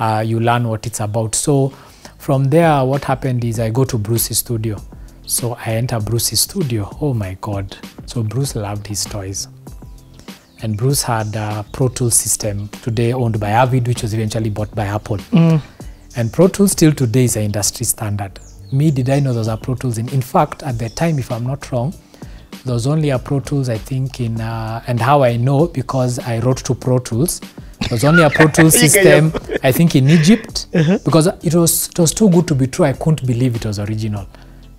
uh, you learn what it's about. So from there, what happened is I go to Bruce's studio. So I enter Bruce's studio. Oh my God. So Bruce loved his toys. And Bruce had a Pro Tools system today owned by Avid, which was eventually bought by Apple. And Pro Tools still today is an industry standard. Me, did I know there was a Pro Tools? In, in fact, at the time, if I'm not wrong, there was only a Pro Tools, I think, in, uh, and how I know, because I wrote to Pro Tools. Was only a Pro Tools system, I think, in Egypt, uh-huh. because it was, it was too good to be true. I couldn't believe it was original.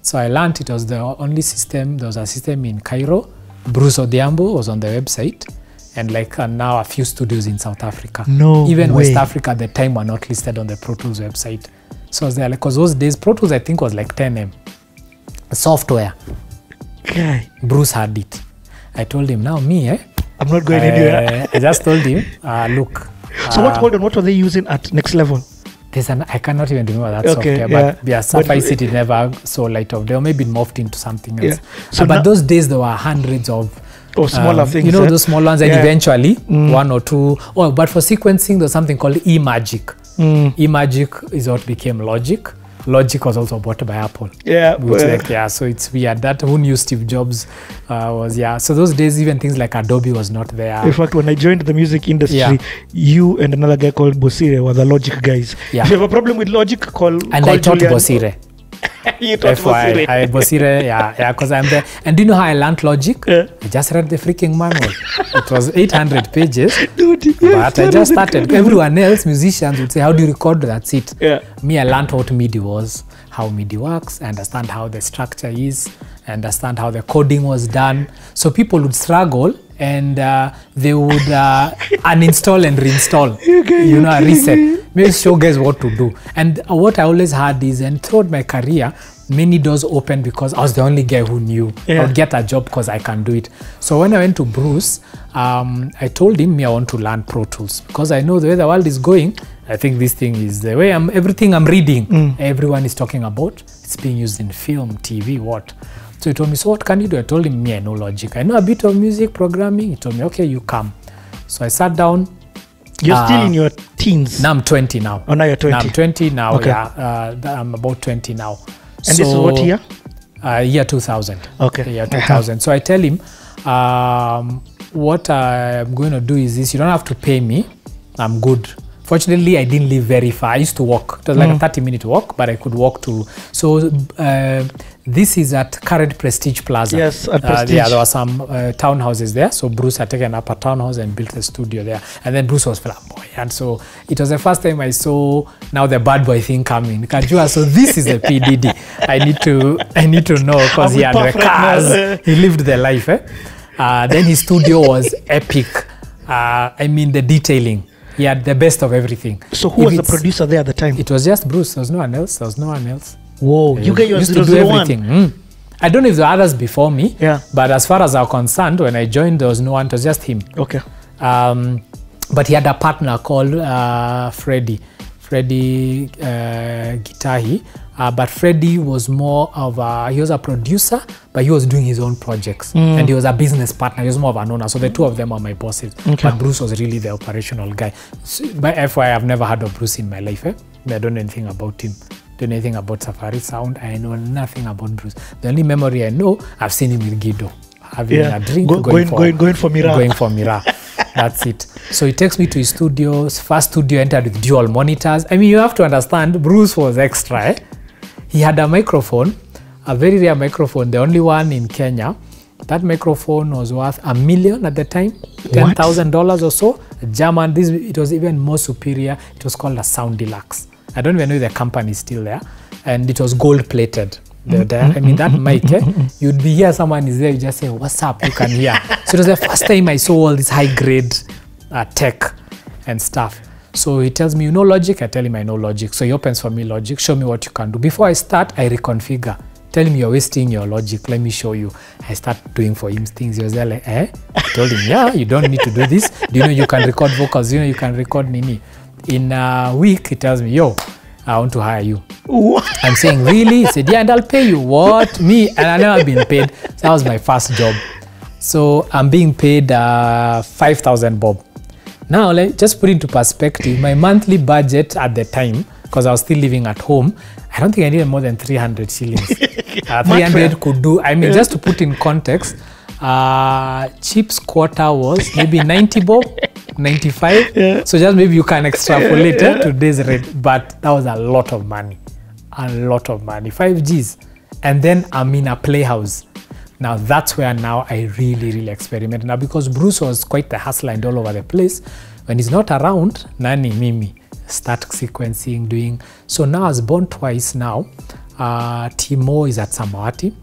So I learned it was the only system, there was a system in Cairo. Bruce Odiambo was on the website. And like uh, now a few studios in South Africa. No Even way. West Africa at the time were not listed on the Pro Tools website. So I was there, like, because those days, Pro Tools I think was like 10M. Software. Okay. Bruce had it. I told him, now me, eh? I'm not going uh, anywhere. Uh, I just told him, uh, look. So uh, what? uh, Hold on. What were they using at next level? There's an, I cannot even remember that Okay, software, yeah. but yeah, But- City it, it never saw light of day, or maybe morphed into something else. Yeah. So Uh, but those days there were hundreds of Or smaller um, things. You know eh? those small ones, and Yeah. eventually mm. one or two. Oh, but for sequencing, there's something called eMagic. Mm. eMagic is what became Logic. Logic was also bought by Apple. Yeah. Which like, yeah, so it's weird. That who knew Steve Jobs uh, was yeah. So those days, even things like Adobe was not there. in fact, when I joined the music industry, Yeah. you and another guy called Bosire were the Logic guys. Yeah. If you have a problem with Logic, call. and call I taught Julian. Bosire. you taught FYI, Bosire. I Bosire, yeah, yeah, because I'm there. And do you know how I learned Logic? Yeah. I just read the freaking manual. it was 800 pages. Dude, yes, but I just started. Everyone else, musicians, would say, "How do you record?" That's it. Yeah. Me, I learned what MIDI was, how MIDI works, I understand how the structure is, understand how the coding was done. So people would struggle and uh, they would uh, uninstall and reinstall. You, know, reset. Maybe show guys what to do. And what I always had is, and throughout my career, many doors opened because I was the only guy who knew. I Yeah. would get a job because I can do it. So when I went to Bruce, um, I told him me I want to learn Pro Tools because I know the way the world is going. I think this thing is the way I'm. Everything I'm reading, everyone is talking about. It's being used in film, TV, what. So he told me, so what can you do? I told him, me no Logic. I know a bit of music programming. He told me, okay, you come. So I sat down. You're uh, still in your teens. Now I'm 20 now. Oh, now you're 20. Now I'm 20 now. Okay. Yeah, uh, I'm about 20 now. and so, this is what year? Uh, year 2000. Okay. Year 2000. So I tell him, um, what I'm going to do is this: you don't have to pay me. I'm good. Fortunately, I didn't live very far. I used to walk. It was like a 30 minute walk, but I could walk to. So uh, this is at current Prestige Plaza. Yes, at Prestige. Uh, yeah, there were some uh, townhouses there. So Bruce had taken up a townhouse and built a studio there. And then Bruce was flamboyant. So it was the first time I saw now the bad boy thing coming. Kajua, so this is a PDD. I need to I need to know because he had the Puff now. cars. he lived the life. Eh? Uh, then his studio was epic. Uh, I mean the detailing. He had the best of everything. So who If was the producer there at the time? It was just Bruce. There was no one else. There was no one else. Whoa, you guys used were to do 001. everything. Mm. I don't know if there were others before me. Yeah. But as far as I'm concerned, when I joined, there was no one. It was just him. Okay. Um, but he had a partner called uh, Freddy, Freddy uh, Gitahi. Uh, but Freddy was more of a, he was a producer, but he was doing his own projects. And he was a business partner. He was more of an owner. So the two of them are my bosses. Okay. But Bruce was really the operational guy. So, by FYI, I've never heard of Bruce in my life. Eh? I don't know anything about him. Don't know anything about Safari Sound. I know nothing about Bruce. The only memory I know, I've seen him with Guido. Having Yeah. a drink, Go- going, going- for, going- going for Mira. Going for Mira. That's it. So he takes me to his studio. First studio entered with dual monitors. I mean, you have to understand, Bruce was extra. Eh? He had a microphone, a very rare microphone, the only one in Kenya. That microphone was worth a million at the time, ten thousand dollars or so. German. This it was even more superior. It was called a Sound Deluxe. I don't even know if the company is still there, and it was gold plated. The, the, I mean that mic, eh, you'd be here, someone is there, you just say, "What's up?" You can hear. so it was the first time I saw all this high grade uh, tech and stuff. So he tells me, you know Logic? I tell him I know Logic. So he opens for me Logic, show me what you can do. Before I start, I reconfigure. Tell him you're wasting your logic. Let me show you. I start doing for him things. He was there like, eh? I told him, yeah, you don't need to do this. Do you know you can record vocals? Do you know you can record Nini? In a week, he tells me, yo, I want to hire you. What? I'm saying, really? He said, yeah, and I'll pay you. What? Me? And i never been paid. So that was my first job. So I'm being paid uh, 5,000 bob. Now, like, just put into perspective, my monthly budget at the time, because I was still living at home, I don't think I needed more than 300 shillings. uh, 300 could do, I mean, just to put in context, uh, Chips quarter was maybe 90 bob, 95. So just maybe you can extrapolate eh, today's rate, but that was a lot of money. A lot of money. 5 Gs. And then I'm in a playhouse. Now that's where now I really, really experiment. Now because Bruce was quite the hustler and all over the place, when he's not around, nani mimi start sequencing, doing. So now I was born twice now. Uh, Timo is at Samawati.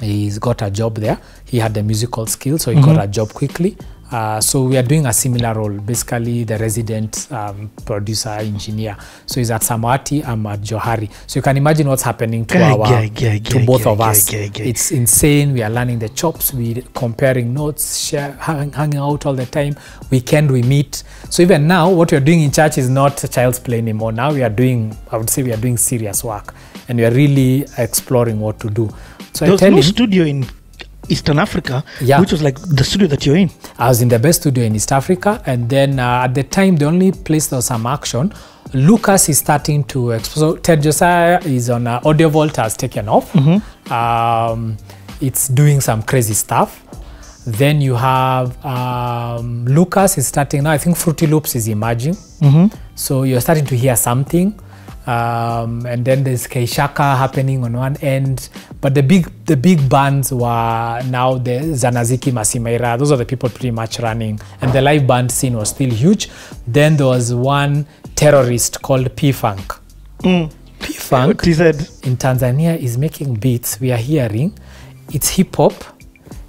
He's got a job there. He had the musical skill, so he mm -hmm. got a job quickly. Uh, so we are doing a similar role, basically the resident um, producer engineer. So he's at Samawati, I'm at Johari. So you can imagine what's happening to our to both of us. It's insane. We are learning the chops. We comparing notes, share, hang, hanging out all the time. Weekend we meet. So even now, what we are doing in church is not child's play anymore. Now we are doing, I would say, we are doing serious work, and we are really exploring what to do. So There I tell no him, studio in Eastern Africa, Yeah. which was like the studio that you're in. I was in the best studio in East Africa, and then uh, at the time, the only place there was some action. Lucas is starting to explore. So Ted Josiah is on uh, Audio Vault has taken off. Mm-hmm. Um, it's doing some crazy stuff. Then you have um, Lucas is starting now. I think Fruity Loops is emerging. Mm-hmm. So you're starting to hear something. Um, and then there's Keishaka happening on one end, but the big the big bands were now the Zanaziki Masimaira. Those are the people pretty much running, and the live band scene was still huge. Then there was one terrorist called P Funk. Mm. P Funk What he said. in Tanzania is making beats we are hearing. It's hip hop,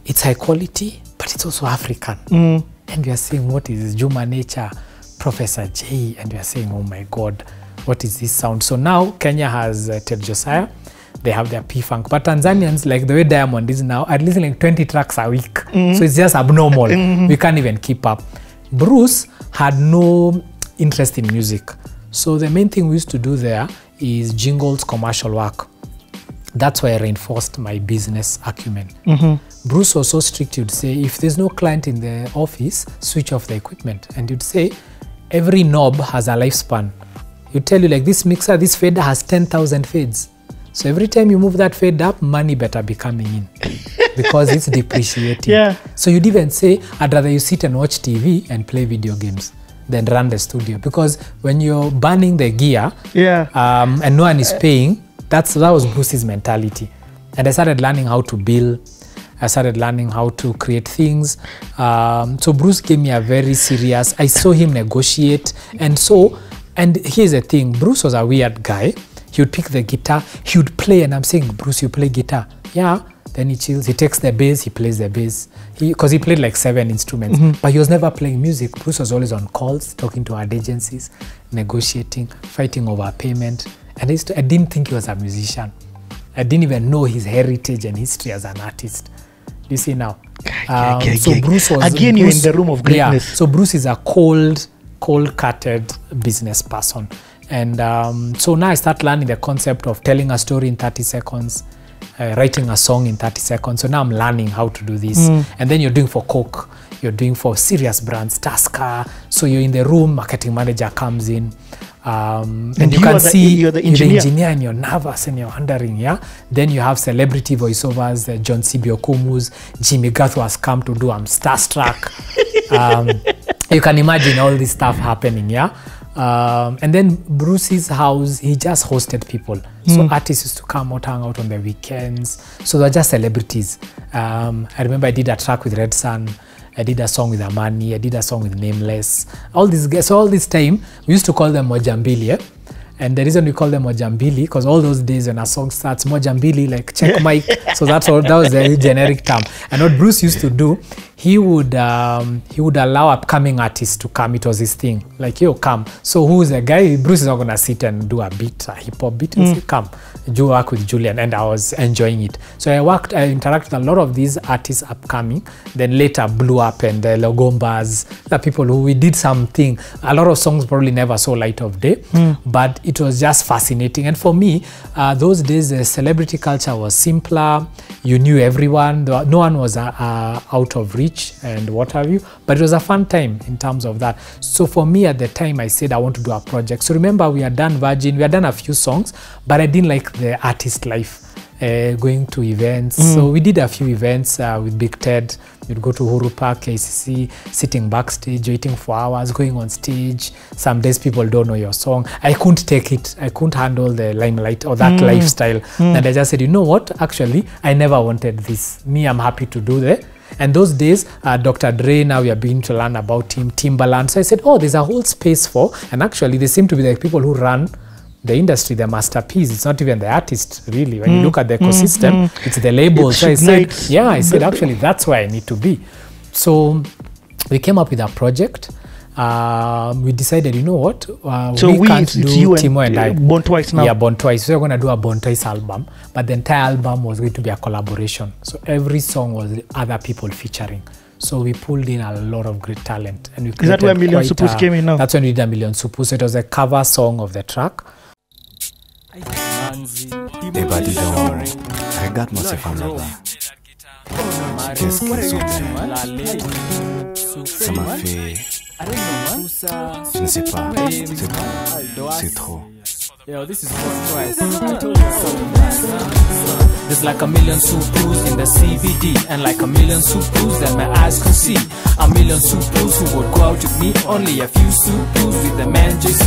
it's high quality, but it's also African. Mm. And we are seeing what is? Juma Nature, Professor J, and we are saying, oh my God, what is this sound? So now Kenya has uh, Ted Josiah. They have their P Funk, but Tanzanians, like the way Diamond is now, at least like 20 tracks a week. Mm -hmm. So it's just abnormal. Mm -hmm. We can't even keep up. Bruce had no interest in music. So the main thing we used to do there is jingles, commercial work. That's why I reinforced my business acumen. Mm -hmm. Bruce was so strict, you'd say, if there's no client in the office, switch off the equipment. And you'd say, every knob has a lifespan. He'd tell you, like, this mixer, this fader has 10,000 fades. So every time you move that fade up, money better be coming in because it's depreciating. Yeah. So you'd even say, I'd rather you sit and watch TV and play video games than run the studio because when you're burning the gear, Yeah. um, and no one is paying, that's that was Bruce's mentality. And I started learning how to build. I started learning how to create things. Um, so Bruce gave me a very serious. I saw him negotiate, and so and here's the thing: Bruce was a weird guy. He would pick the guitar, he would play, and I'm saying, Bruce, you play guitar? Yeah. Then he chills. He takes the bass. He plays the bass. He because he played like seven instruments, but he was never playing music. Bruce was always on calls, talking to ad agencies, negotiating, fighting over payment. And I, to, I didn't think he was a musician. I didn't even know his heritage and history as an artist. You see now. Um, so. Bruce was Again, you're in the room of greatness. Yeah, so Bruce is a cold, cold-hearted business person, and um, so now I start learning the concept of telling a story in 30 seconds, uh, writing a song in 30 seconds. So now I'm learning how to do this, Mm. and then you're doing for Coke, you're doing for serious brands, Tasker. So you're in the room, marketing manager comes in. Um, and, And you you can the- see you're the you're the engineer and you're nervous and you're wondering, yeah. Then you have celebrity voiceovers, uh, John C. Biokumus, Jimmy Gathu has come to do I'm starstruck. um, you can imagine all this stuff happening, yeah. Um, and then Bruce's house, he just hosted people. So artists used to come out, hang out on the weekends. So they're just celebrities. Um, I remember I did a track with Red Sun. I did a song with Amani. I did a song with Nameless. All these guys. So all this time, we used to call them Mojambili. Eh? And the reason we call them Mojambili, because all those days when a song starts, Mojambili, like check mic. So that's all. That was the generic term. And what Bruce used to do, he would um, he would allow upcoming artists to come. It was his thing. Like yo, come. So who's the guy? Bruce is not gonna sit and do a beat, a hip hop beat. Say, come. Do work with Julian, and I was enjoying it. So I worked, I interacted a lot of these artists upcoming. Then later blew up, and the Longombas, the people who we did something. A lot of songs probably never saw light of day, but it was just fascinating. And for me, uh, those days, the celebrity culture was simpler. You knew everyone. No one was uh, uh, out of reach and what have you. But it was a fun time in terms of that. So for me, at the time, I said I want to do a project. So remember, we had done Virgin, we had done a few songs, but I didn't like the artist life. Uh, going to events. So we did a few events uh, with Big Ted. We'd go to Uhuru Park, KCC, sitting backstage, waiting for hours, going on stage. Some days people don't know your song. I couldn't take it. I couldn't handle the limelight or that lifestyle. And I just said, you know what? Actually, I never wanted this. Me, I'm happy to do that. And those days, uh, Dr. Dre, now we are beginning to learn about him, Timbaland. So I said, oh, there's a whole space for, and actually, they seem to be the people who run the industry, the masterpiece. It's not even the artist, really. When you look at the ecosystem, it's the labels. It so I said, yeah, I said, actually, that's where I need to be. So we came up with a project. Um, we decided, you know what? Uh, So we, can't it's, it's do you Timo and, and I. uh, Born Twice now. Yeah, Born Twice. So we're going to do a Born Twice album, but the entire album was going to be a collaboration. So every song was other people featuring. So we pulled in a lot of great talent. And we Is that where Million Supus a- came in now? That's when we did a Million Supus. So it was a cover song of the track. Bah dis donc, regarde-moi ces femmes-là. Qu'est-ce sont belles. Ça m'a fait... Je ne sais pas, c'est trop, c'est trop. Yo, this is you something. There's like a million supus in the CBD, and like a million supus that my eyes can see. A million supus who would go out with me, only a few supus with the man JC.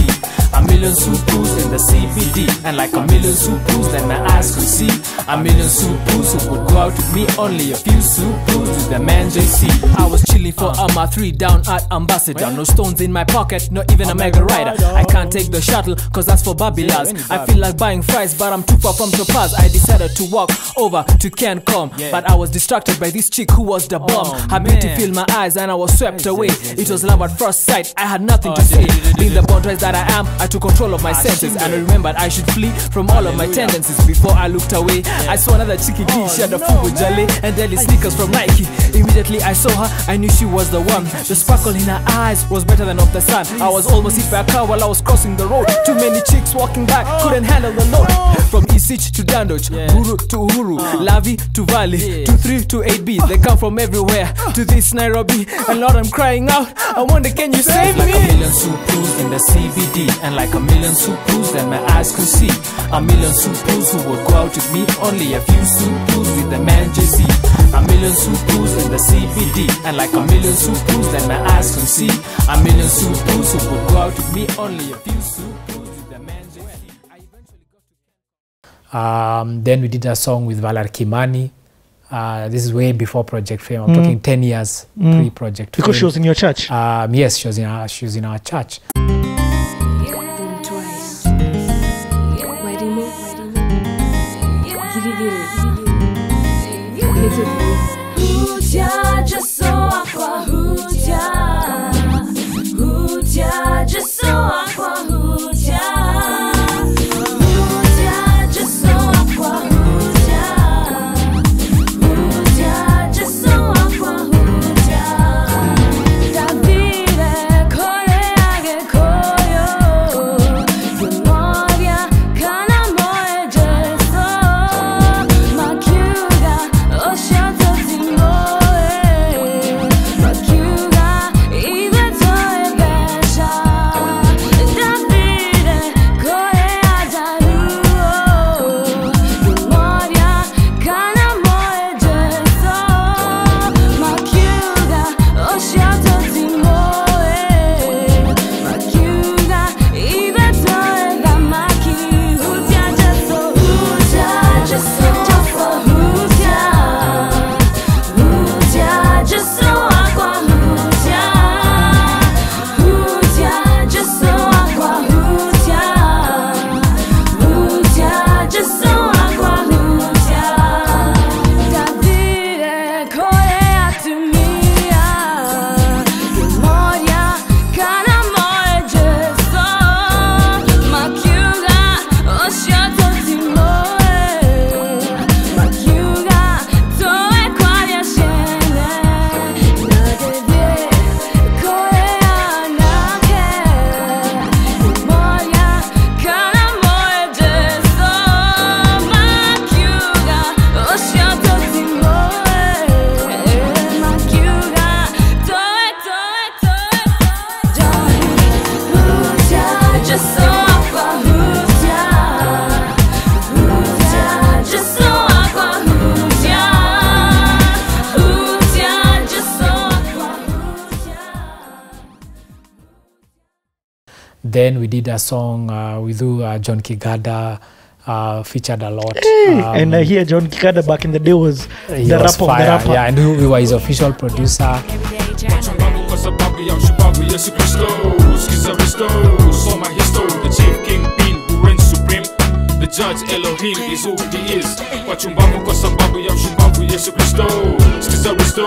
A million supus in the CBD, and like a million supus that my eyes can see. A million supus who would go out with me, only a few supus with the man JC. I was chilling for Alma 3 down at Ambassador. No stones in my pocket, not even a mega rider. I can't take the shuttle, cause that's for I feel like buying fries, but I'm too far from Topaz. I decided to walk over to Cancom, but I was distracted by this chick who was the bomb. I Her beauty filled my eyes and I was swept away. It was love at first sight, I had nothing to say. Being the boundaries that I am, I took control of my senses and I remembered I should flee from all of my tendencies before I looked away. I saw another chicky girl, she had a food with jelly and daily sneakers from Nike. Immediately I saw her, I knew she was the one. The sparkle in her eyes was better than of the sun. I was almost hit by a car while I was crossing the road. Too many chicks walking by, couldn't handle the load. From Isich to Dandoch, Guru to Uhuru, ah. Lavi to Valley, to 3 to 8B. They come from everywhere to this Nairobi. And Lord, I'm crying out. I wonder, can you save Like me? a million supus in the CBD, and like a million supus that my eyes can see. A million supus who would go out with me, only a few supus with the man JC. A million supus in the CBD, and like a million supus that my eyes can see. A million supus who would go out with me, only a few supus um, then we did a song with Valar Kimani. Uh, this is way before Project Fame. I'm mm. talking 10 years mm. pre-Project Because she was in your church. Um, yes, she was in our, she was in our church. Then we did a song uh, with uh, John Kigada, uh, featured a lot. Hey, Um, and I hear John Kikada back in the day was he the was rapper of the rapper. Yeah, and we, we were his official producer. Sababu kwa sababu ya mshupavu Yesu Kristo Sikiza Risto Soma histo The chief king being who reigns supreme The judge Elohim is who he is Wachumbavu kwa sababu ya mshupavu Yesu Kristo Sikiza Risto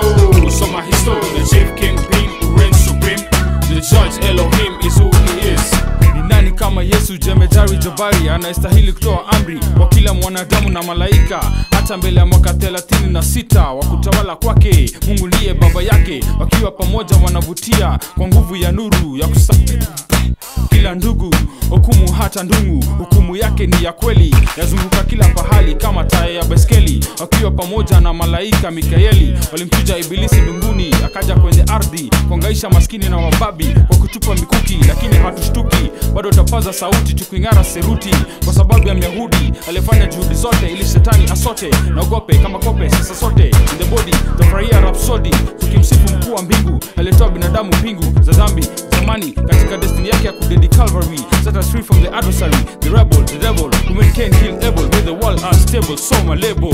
Soma histo The chief king being who reigns judge Elohim is who he is. Ni nani kama yesu jemedari jabari anayestahili kutoa amri kwa kila mwanadamu na malaika? Hata mbele ya mwaka 36 wa kutawala kwake mungu ndiye baba yake wakiwa pamoja wanavutia kwa nguvu ya nuru ya kusa kila ndugu hukumu hata ndungu hukumu yake ni ya kweli yazunguka kila pahali kama taya ya beskeli wakiwa pamoja na malaika mikaeli walimchuja ibilisi mbinguni akaja kwenye ardhi kuangaisha maskini na wababi kwa kutupa mikuki lakini hatushtuki. Bado tapaza sauti tuking'ara seruti kwa sababu ya myahudi alifanya juhudi zote ili shetani asote. Naogope kama kope sasa sote. In the body tafurahia rapsodi tukimsifu mkuu wa mbingu aliyetoa binadamu pingu za dhambi. Zamani katika destiny yake ya kudedi calvary set us free from the adversary the rebel the devil who Cain kill Abel made the world unstable so my label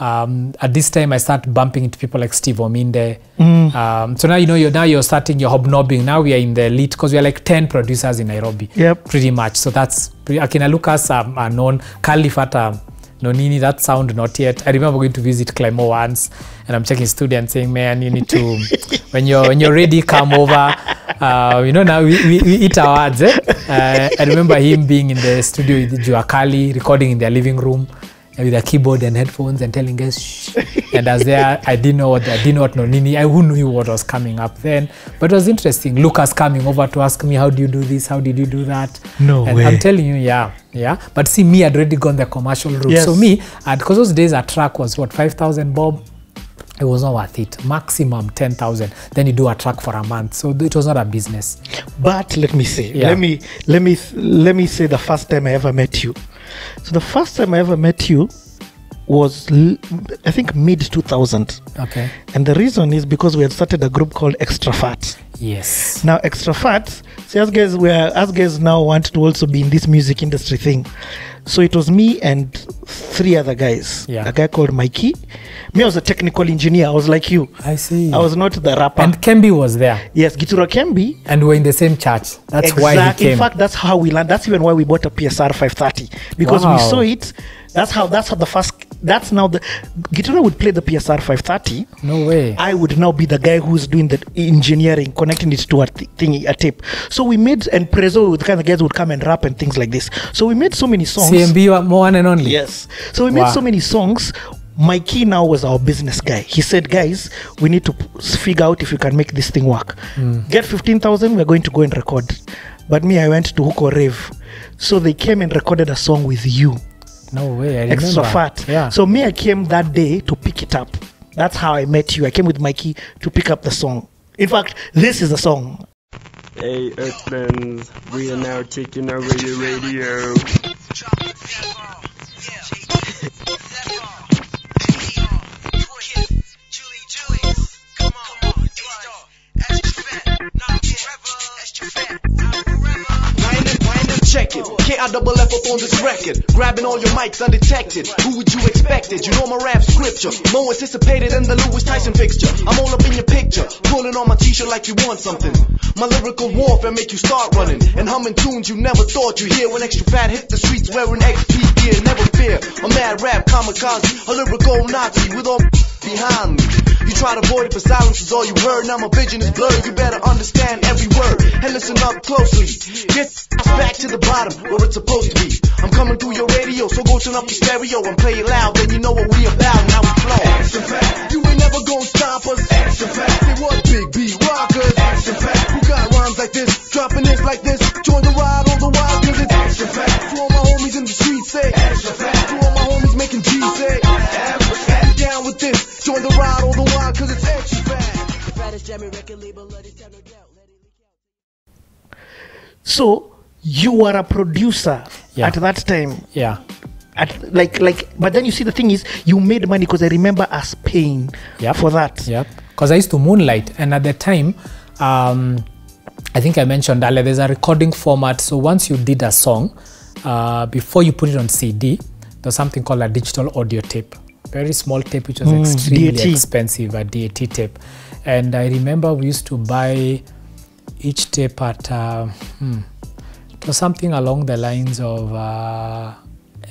um, at this time I start bumping into people like Steve Ominde. Mm. Um, so now you know you're now you're starting your hobnobbing. Now we are in the elite because we are like ten producers in Nairobi. Yep. Pretty much. So that's pretty, Akina Lucas um, are known. Kalifata Nonini, that sound not yet. I remember going to visit Clemo once and I'm checking students saying, man, you need to when you're when you're ready, come over. Uh, you know now we, we, we eat our words. Eh? Uh, I remember him being in the studio with Juakali, recording in their living room with a keyboard and headphones and telling us shh. and as there I didn't know what I didn't know what Nonini I who knew what was coming up then. But it was interesting. Lucas coming over to ask me how do you do this? How did you do that? No and way. I'm telling you yeah yeah. But see me I'd already gone the commercial route. Yes. so me because those days a track was what 5000 bob it was not worth it. Maximum 10000 then you do a track for a month. So it was not a business. But let me say, Yeah. let me let me let me say the first time I ever met you. So the first time I ever met you was I think mid 2000, okay and the reason is because we had started a group called Extra Fat. Yes Now Extra Fat, see us guys, we are us guys now want to also be in this music industry thing. So it was me and three other guys. Yeah. A guy called Mikey. Me, I was a technical engineer. I was like you. I see I was not the rapper. and Kembi was there yes, Gitura Kembi and we're in the same church that's why he came In fact, that's how we learned. That's even why we bought a PSR 530 because we saw it. That's how. That's how the first. That's now the Gitura would play the PSR 530. no way I would now be the guy who's doing the engineering, connecting it to a th- thing, a tape. So we made and Prezo, with kind of guys would come and rap and things like this. So we made so many songs. CMB more one and only. Yes. So we made Wow. so many songs. Mikey now was our business guy. He said, guys, we need to figure out if we can make this thing work. Hmm. Get 15,000, we're going to go and record. But me, I went to Huko Rave. So they came and recorded a song with you, No way. I remember. Extra Fat. Yeah. So me, I came that day to pick it up. That's how I met you. I came with Mikey to pick up the song. In fact, this is the song. Hey, Earthlings, we are now taking over your radio. K-I double F up on this record. Grabbing all your mics undetected. Who would you expect it? You know my rap scripture. More anticipated than the Lewis Tyson fixture. I'm all up in your picture. Pulling on my t-shirt like you want something. My lyrical warfare make you start running. And humming tunes you never thought you'd hear when extra fat hit the streets wearing XP gear. Never fear. A mad rap kamikaze. A lyrical Nazi with all behind me. You try to avoid it, but silence is all you heard. Now my vision is blurred. You better understand every word and listen up closely. Get back to the bottom where it's supposed to be. I'm coming through your radio, so go turn up the stereo and play it loud. Then you know what we about and how we flow. You ain't never gonna stop us. Say what, Big B rockers? Who got rhymes like this? Dropping this like this. Join the ride Jammy record label, let it turn it out. Let it leak out. So you were a producer Yeah. at that time. Yeah. At like like, but then you see the thing is you made money because I remember us paying Yep. for that. Yep. Because I used to moonlight, and at the time, um, I think I mentioned earlier, there's a recording format. So once you did a song, uh, before you put it on CD, there's something called a digital audio tape. Very small tape, which was extremely DAT. expensive, a DAT tape. And I remember we used to buy each tape at, uh, hmm, it was something along the lines of, uh,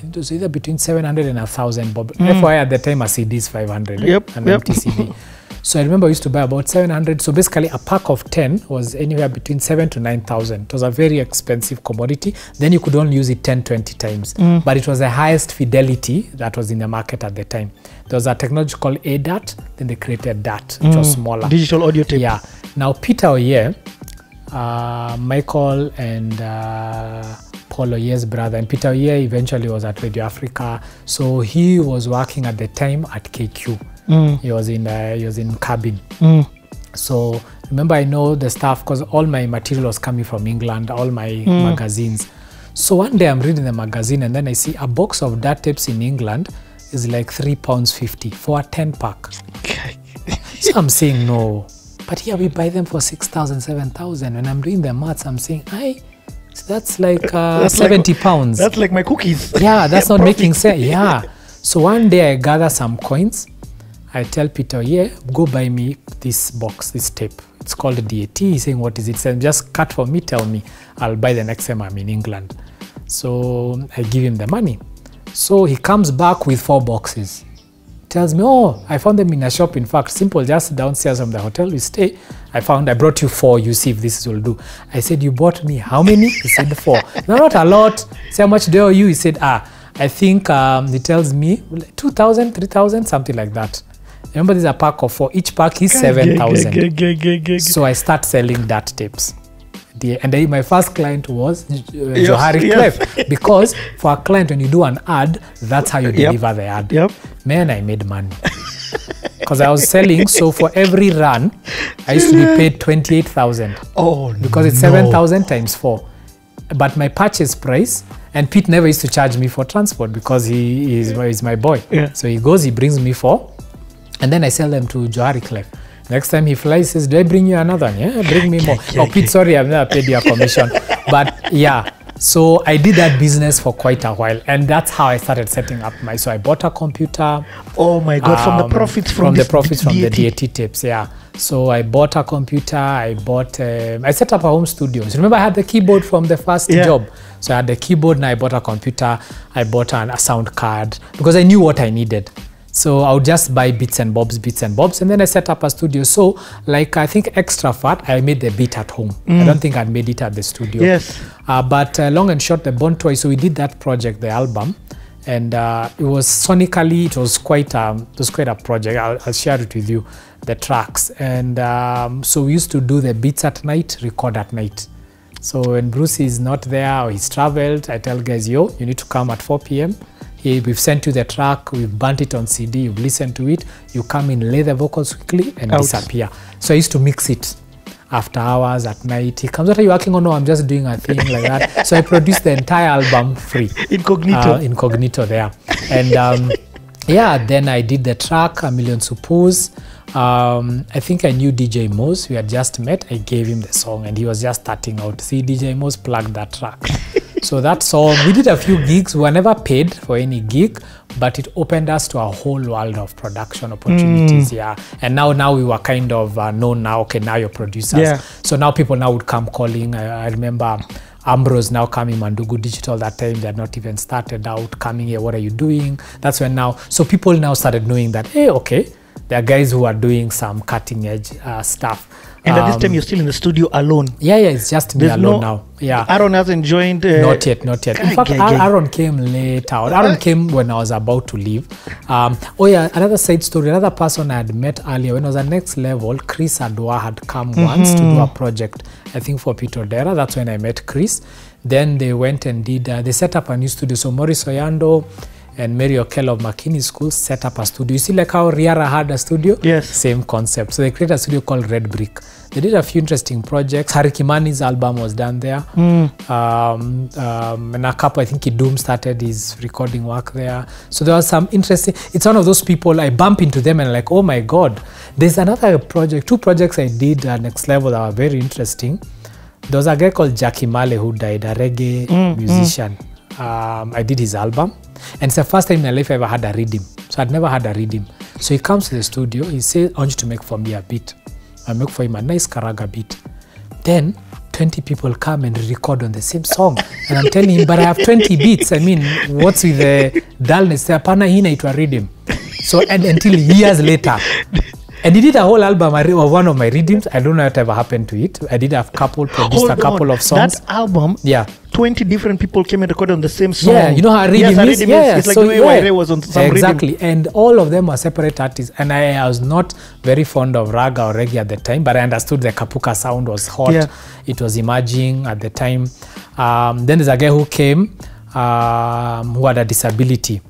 it was either between 700 and 1000 bob. FYI, at the time, a CD is 500. eh? Yep, An yep. empty CD. So I remember I used to buy about 700. So basically, a pack of 10 was anywhere between 7 to 9,000. It was a very expensive commodity. Then you could only use it 10, 20 times. But it was the highest fidelity that was in the market at the time. There was a technology called ADAT, then they created DAT, which was smaller. Digital audio tape. Yeah. Now, Peter Oye, uh, Michael and uh, Paul Oye's brother, and Peter Oye eventually was at Radio Africa. So he was working at the time at KQ. He was in uh, he was in cabin. So remember, I know the stuff because all my material was coming from England, all my magazines. So one day I'm reading the magazine and then I see a box of DAT tapes in England is like three pounds fifty for a ten pack. So I'm saying no. But here we buy them for 6,000, 7,000. When I'm doing the maths, I'm saying, I, that's like uh, That's like- 70 pounds. That's like my cookies. yeah, that's not Profit. making sense. Yeah. So one day I gather some coins. I tell Peter, yeah, go buy me this box, this tape. It's called DAT. He's saying, what is it? Saying, just cut for me, tell me. I'll buy the next time I'm in England. So I give him the money. So he comes back with four boxes tells me, Oh, I found them in a shop. In fact, simple, just downstairs from the hotel we stay. I found, I brought you four. You see if this will do. I said, You bought me how many? He said, Four. no, not a lot. Say, How much do you? He said, Ah, I think um, he tells me 2,000, 3,000, something like that. Remember, there's a pack of four. Each pack is 7,000. So I start selling that tapes. The, and then my first client was uh, Johari yes. Clef because for a client when you do an ad, that's how you deliver the ad. Yep. Man, I made money because I was selling. So for every run, I used to be paid 28,000 oh because it's no. seven thousand times four. But my purchase price, and Pete never used to charge me for transport because he is my boy. Yeah. So he goes, he brings me four, and then I sell them to Johari Clef. Next time he flies, says, "Do I bring you another one? Yeah, bring me more." oh, Pete, sorry, I've never paid you a commission, but yeah. So I did that business for quite a while, and that's how I started setting up my. So I bought a computer. Oh my God! From Um, the profits from, from the profits from DAT. the DAT tapes, yeah. So I bought a computer. I bought. Um, I set up a home studio. So remember, I had the keyboard from the first Yeah. job. So I had the keyboard, and I bought a computer. I bought an, a sound card because I knew what I needed. So I would just buy bits and bobs, bits and bobs, and then I set up a studio. So, like I think extra fat, I made the beat at home. I don't think I'd made it at the studio. Yes. Uh, but uh, long and short, the Born Toy. So we did that project, the album, and uh, it was sonically, it was quite um, it was quite a project. I'll, I'll share it with you, the tracks. And um, so we used to do the beats at night, record at night. So when Bruce is not there or he's traveled, I tell guys, yo, you need to come at 4 p.m. We've sent you the track, we've burnt it on CD, you've listened to it, you come in, lay the vocals quickly, and Out. disappear. So I used to mix it after hours at night. He comes, What are you working on? No, I'm just doing a thing like that. So I produced the entire album free. Incognito. Uh, incognito there. And um, yeah, then I did the track, A Million Suppose. Um, I think I knew DJ Mose. We had just met. I gave him the song and he was just starting out. See, DJ Mose plugged that track. so that's all we did a few gigs. We were never paid for any gig, but it opened us to a whole world of production opportunities. mm. Yeah. And now, now we were kind of uh, known now. Okay, now you're producers. Yeah. So now people now would come calling. I, I remember Ambrose now coming Mandugu Digital that time. They had not even started out coming here. What are you doing? That's when now. So people now started knowing that, hey, okay, there are guys who are doing some cutting edge uh, stuff. And um, at this Um, time, you're still in the studio alone. yeah, yeah, it's just me There's alone no. now. Yeah. Aaron hasn't joined. Uh, Not yet, not yet. In fact, Aaron came later. Aaron came when I was about to leave. Um, oh yeah, another side story. Another person I had met earlier when I was at next level. Chris Adwa had come mm-hmm. once to do a project. I think for Peter Dera. That's when I met Chris. Then they went and did. Uh, they set up a new studio. So Maurice Oyando and Mary O'Kell of McKinney School set up a studio. You see, like how Riara had a studio? Yes. Same concept. So they created a studio called Red Brick. They did a few interesting projects. Harry Kimani's album was done there. Mm. Um, um, and a couple, I think Kidum started his recording work there. So there was some interesting, it's one of those people, I bump into them and like, oh my God. There's another project, two projects I did at Next Level that were very interesting. There was a guy called Jackie Male who died, a reggae mm, musician. Mm. Um, I did his album. And it's the first time in my life I ever had a rhythm. So I'd never had a rhythm. So he comes to the studio, he says, I want you to make for me a beat. I make for him a nice Karaga beat. Then 20 people come and record on the same song. And I'm telling him, but I have 20 beats. I mean, what's with the dullness? Hapana, hii inaitwa rhythm. So, and until years later, and did did a whole album I of one of my readings. I don't know what ever happened to it. I did a couple, produced Hold a couple on. of songs. That album, yeah. 20 different people came and recorded on the same song. Yeah, you know how reading yes, is. rhythm yeah, It's like so the way yeah. Was on some exactly, and all of them were separate artists. And I, I was not very fond of raga or reggae at the time, but I understood the kapuka sound was hot. Yeah. It was emerging at the time. Um, then there's a guy who came um, who had a disability.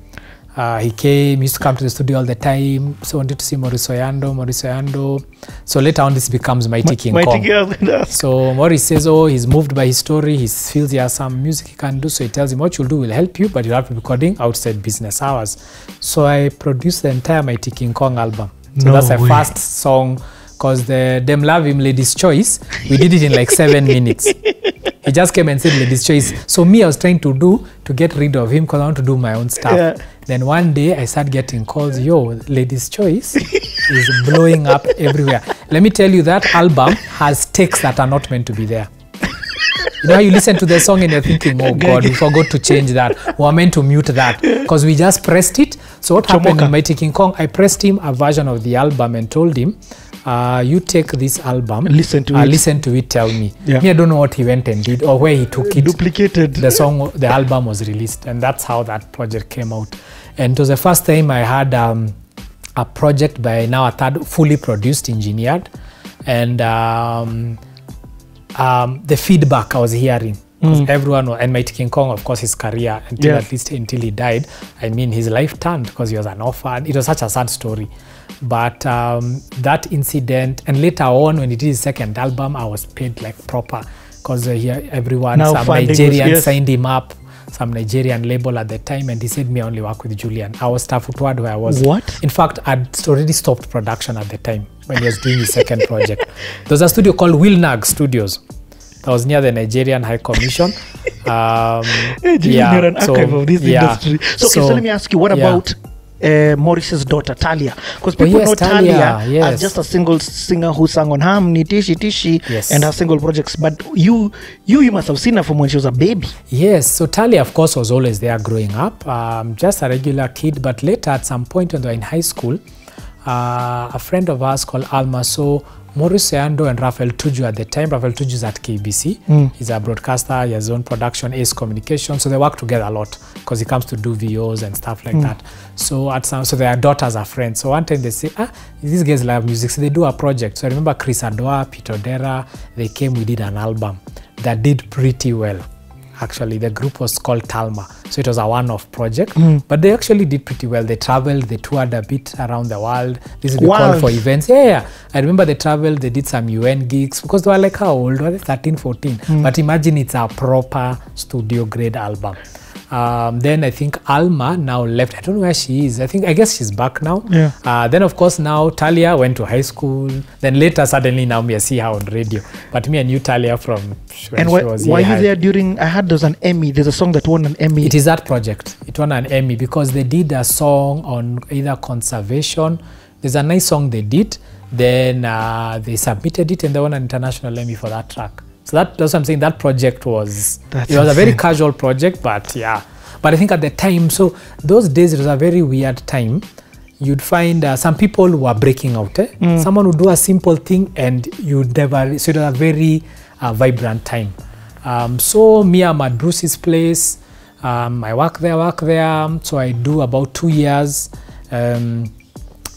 Uh, he came, he used to come to the studio all the time. So wanted to see Maurice Oyando, Maurice Oyando. So later on, this becomes Mighty King Mighty Kong. King, I was gonna ask. So Maurice says, oh, he's moved by his story. He feels he has some music he can do. So he tells him, what you'll do will help you, but you'll have to be recording outside business hours. So I produced the entire Mighty King Kong album. So No that's the first song because the Them Love Him Ladies Choice, we did it in like seven minutes. He just came and said Ladies Choice. So me, I was trying to do to get rid of him because I want to do my own stuff. Yeah. Then one day I started getting calls, yo, Ladies Choice is blowing up everywhere. Let me tell you, that album has takes that are not meant to be there. You know how you listen to the song and you're thinking, oh God, we forgot to change that. We are meant to mute that because we just pressed it. So what happened Chomoka. in Mighty King Kong, I pressed him a version of the album and told him, uh, you take this album, Listen to uh, it. listen to it, tell me. Yeah. Me, I don't know what he went and did or where he took it Duplicated. the song the album was released and that's how that project came out and it was the first time i had um, a project by now a third fully produced engineered and um, um, the feedback i was hearing 'cause everyone wa- and Mighty King Kong, of course, his career until Yeah. at least until he died. I mean, his life turned because he was an orphan. It was such a sad story. But um, that incident, and later on, when he did his second album, I was paid like proper because uh, here everyone, Now some nigerian was- yes. signed him up, some Nigerian label at the time, and he said, "Me I only work with Julian." I was staff where I was. What? In fact, I'd already stopped production at the time when he was doing his second project. there's a studio called Wilnag Studios. That was near the Nigerian High Commission. Um, Hey, yeah, an archive of this yeah. industry. So, okay, so let me ask you, what yeah. about uh, Morris's daughter Talia? Because people Oh, yes, know Talia, Talia, yes. as just a single singer who sang on Hamni, Tishi Tishi, Yes. and her single projects. But you, you, you must have seen her from when she was a baby. Yes, so Talia, of course, was always there growing up, um, just a regular kid. But later, at some point when they were in high school, uh, a friend of ours called Alma saw Maurice Ando and Rafael Tuju at the time. Rafael Tuju is at KBC. Mm. He's a broadcaster, he has his own production, Ace Communication. So they work together a lot because he comes to do VOs and stuff like mm. that. So at some, so their daughters are friends. So one time they say, ah, these guys love music. So they do a project. So I remember Chris Adoa, Peter Dera, they came, we did an album that did pretty well actually the group was called talma so it was a one-off project. Mm. but they actually did pretty well. They traveled they toured a bit around the world. This is we call for events. Yeah, yeah. I remember they traveled they did some un gigs because they were like how old were they? 13 14 Mm. but imagine it's a proper studio grade album um, then I think Alma now left. I don't know where she is. I think I guess she's back now. Yeah. Uh, then of course now Talia went to high school. Then later suddenly now me I see her on radio. But me and you Talia from when and she why, was here. Why you there during? I heard there's an Emmy. There's a song that won an Emmy. It is that project. It won an Emmy because they did a song on either conservation. There's a nice song they did. Then uh, they submitted it and they won an international Emmy for that track. So that, that's what I'm saying. That project was That's it was insane. a very casual project, but yeah. But I think at the time, so those days it was a very weird time. You'd find uh, some people were breaking out. Eh? Mm. Someone would do a simple thing and you'd never. So it was a very uh, vibrant time. Um, so me, I'm at Bruce's place. Um, I work there, work there. So I do about two years. Um,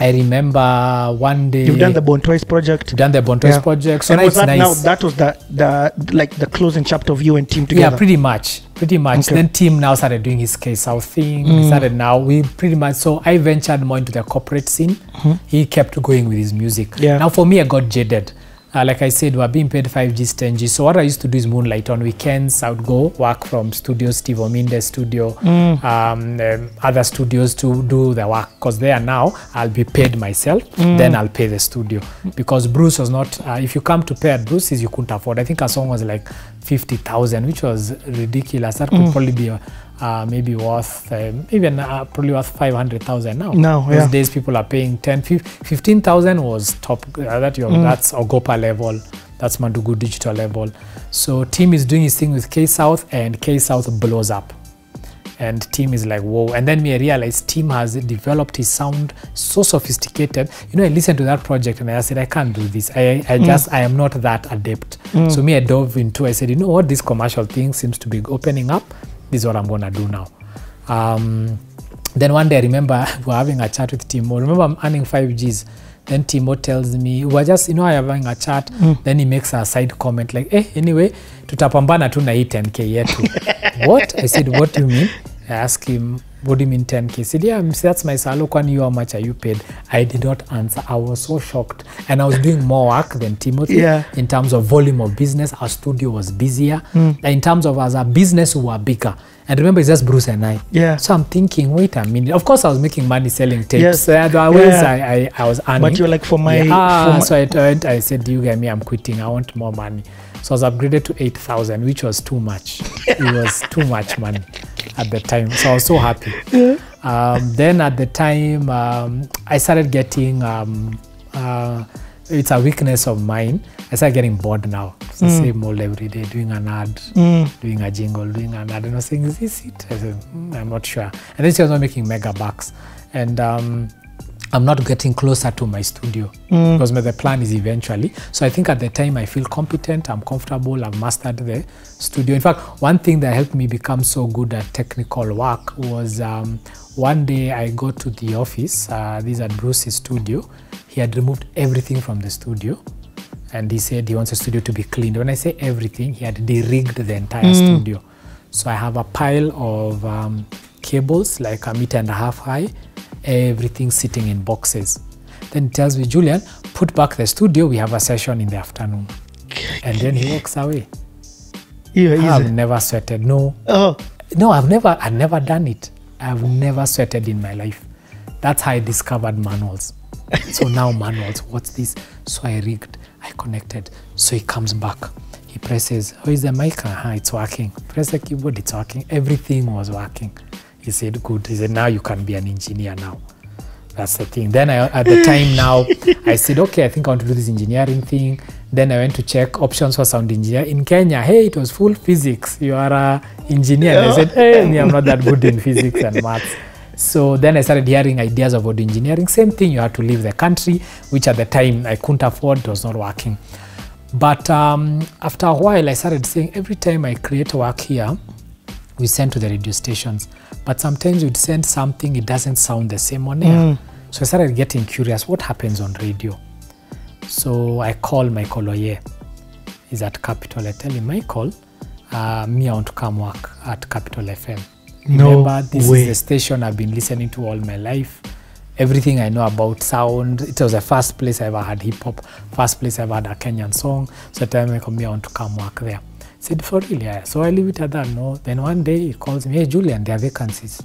I remember one day You've done the Bone Twice project. done the Bontos Yeah. project. So and now was that nice. now that was the the like the closing chapter of you and team together? Yeah, pretty much. Pretty much. Okay. Then team now started doing his case South thing. Mm. started now. We pretty much so I ventured more into the corporate scene. Mm-hmm. He kept going with his music. Yeah. Now for me I got jaded. Uh, like I said, we're being paid 5G, 10G. So what I used to do is moonlight on weekends. I would go work from studio Steve Ominde studio, mm. um, um, other studios to do the work. Because there now, I'll be paid myself. Mm. Then I'll pay the studio. Because Bruce was not, uh, if you come to pay at Bruce's, you couldn't afford. I think a song was like 50,000, which was ridiculous. That could mm. probably be uh, maybe worth, um, even uh, probably worth 500,000 now. Now, Those yeah. days people are paying 10 fif- 15,000 was top uh, that your that's Ogopa level. That's Mandugu digital level. So team is doing his thing with K South and K South blows up. And team is like whoa. And then me realized team has developed his sound so sophisticated. You know I listened to that project and I said I can't do this. I, I just I am not that adept. So me I dove into I said you know what? This commercial thing seems to be opening up this is what I'm gonna do now um, then one day I remember we were having a chat with Timo. Remember I'm earning five Gs. Then Timo tells me, we were just, you know, I having a chat. Mm. Then he makes a side comment like, eh, anyway, tutapambana tu na hii 10k yetu. what? I said, what do you mean? I asked him, what do you mean 10k? He said, yeah, that's my salo. Kwani you, how much are you paid? I did not answer. I was so shocked. And I was doing more work than Timothy Yeah. in terms of volume of business. Our studio was busier. Mm. in terms of as a business, we were bigger. And remember, it's just Bruce and I. Yeah. So I'm thinking, wait a minute. Of course, I was making money selling tapes. Yes. Uh, Yeah. I, I, I was earning. But you're like, for my- Yeah. Ah, for my- so I turned, I said, you get me, I'm quitting. I want more money. So I was upgraded to 8,000, which was too much. it was too much money at the time. So I was so happy. Um, then at the time, um, I started getting, um, uh, it's a weakness of mine. I started getting bored now. It's the mm. same old every day, doing an ad, mm. doing a jingle, doing an ad. And I was saying, is this it? I said, "Mm, I'm not sure. And then she was not making mega bucks. And um, I'm not getting closer to my studio because my, the plan is eventually. So I think at the time I feel competent, I'm comfortable, I've mastered the studio. In fact, one thing that helped me become so good at technical work was um, one day I go to the office, uh, this is at Bruce's studio. He had removed everything from the studio and he said he wants the studio to be cleaned. When I say everything, he had de-rigged the entire studio. So I have a pile of um, cables, like a meter and a half high, everything sitting in boxes. Then he tells me, Julian, put back the studio. We have a session in the afternoon. And then he walks away. Yeah, I've never sweated. No, Oh, no, I've never, I've never done it. I've never sweated in my life. That's how I discovered manuals. so now manuals, what's this? So I rigged, I connected. So he comes back. He presses, oh, is the mic? Uh-huh, it's working. Press the keyboard, it's working. Everything was working. He said, good. He said, now you can be an engineer now. That's the thing. Then I, at the time now, I said, okay, I think I want to do this engineering thing. Then I went to check options for sound engineer in Kenya. Hey, it was full physics. You are a engineer. And I said, hey, me, I'm not that good in physics and maths. So then I started hearing ideas audio engineering. Same thing, you had to leave the country, which at the time I couldn't afford. It was not working. But um, after a while, I started saying every time I create work here, we send to the radio stations. But sometimes we'd send something, it doesn't sound the same on air. So I started getting curious what happens on radio? So I call Michael Oye. He's at Capital. I tell him, Michael, uh, me, I want to come work at Capital FM. No Remember, this way. is the station I've been listening to all my life. Everything I know about sound. It was the first place I ever had hip hop, first place I ever had a Kenyan song. So I tell him, me, I want to come work there. Said, for real, yeah. So I leave it at that. No. Then one day he calls me, hey, Julian, there are vacancies.